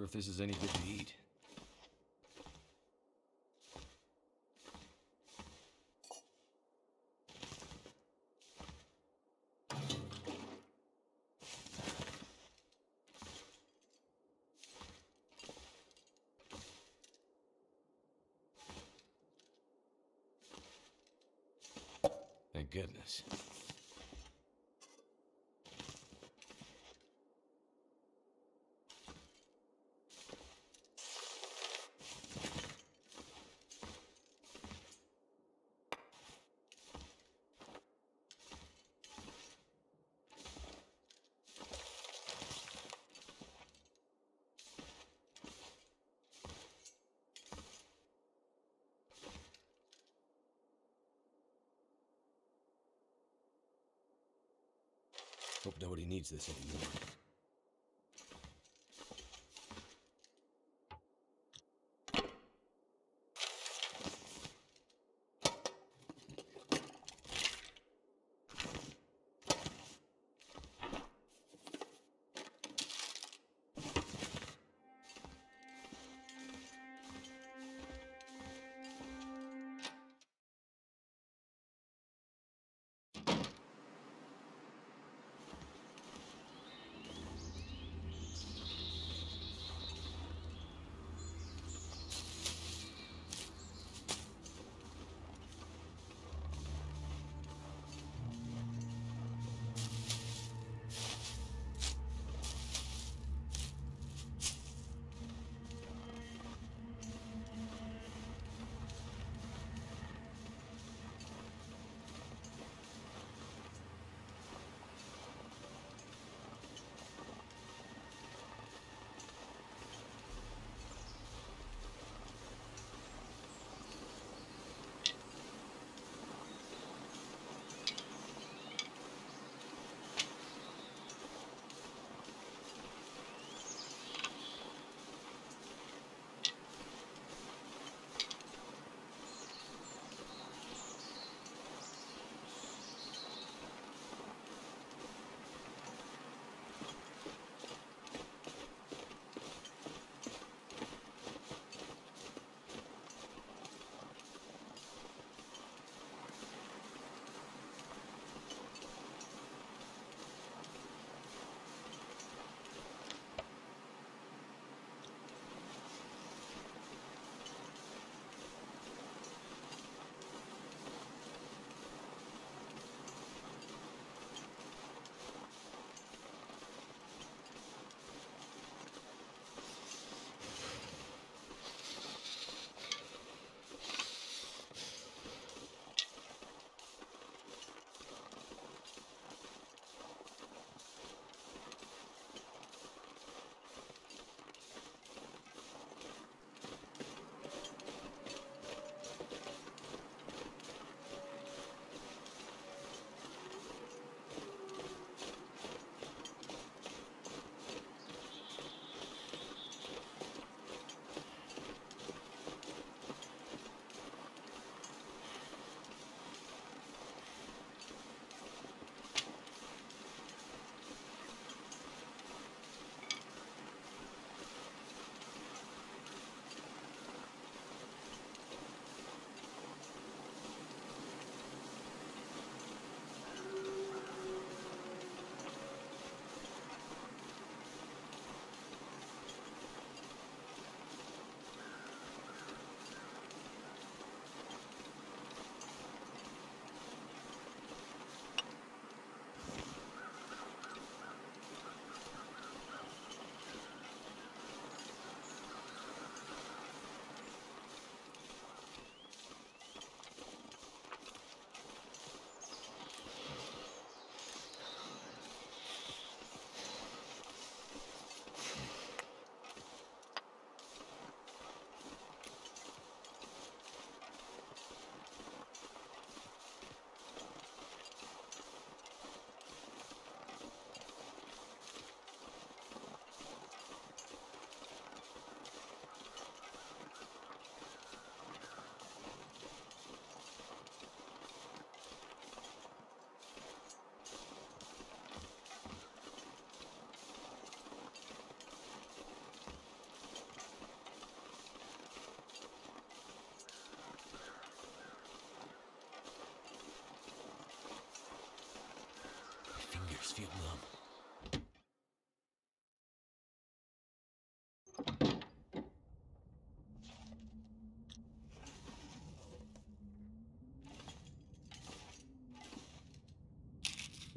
Wonder if this is any good to eat. Thank goodness. Hope nobody needs this anymore.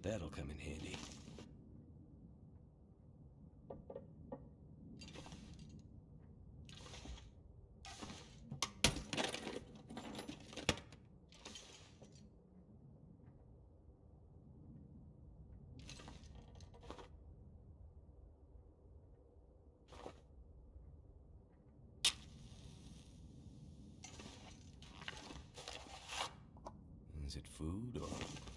That'll come in handy. Is it food or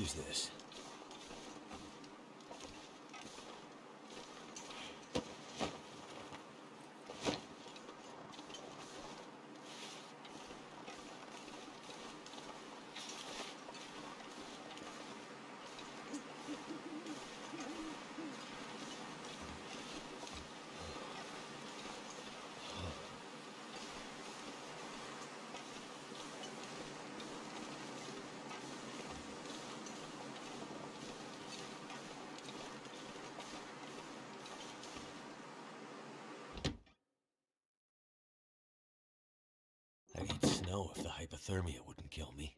use this. hypothermia wouldn't kill me.